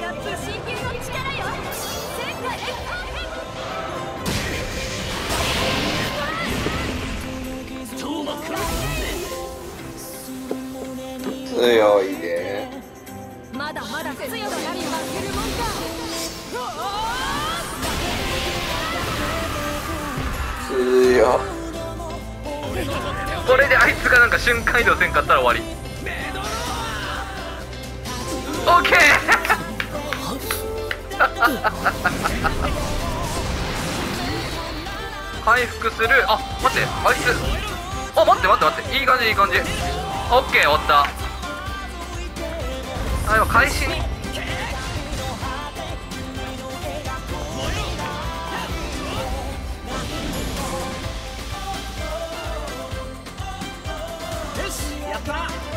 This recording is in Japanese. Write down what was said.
が武神級の力よ戦火連邦強い。ねまだまだ強くなり負けるもんか強これであい。つがなんか瞬間移動せんかったら終わりオッケー回復する。あ待ってあいつあ待って待って待って。いい感じいい感じ。オッケー終わった。あ今開始に。よしやった。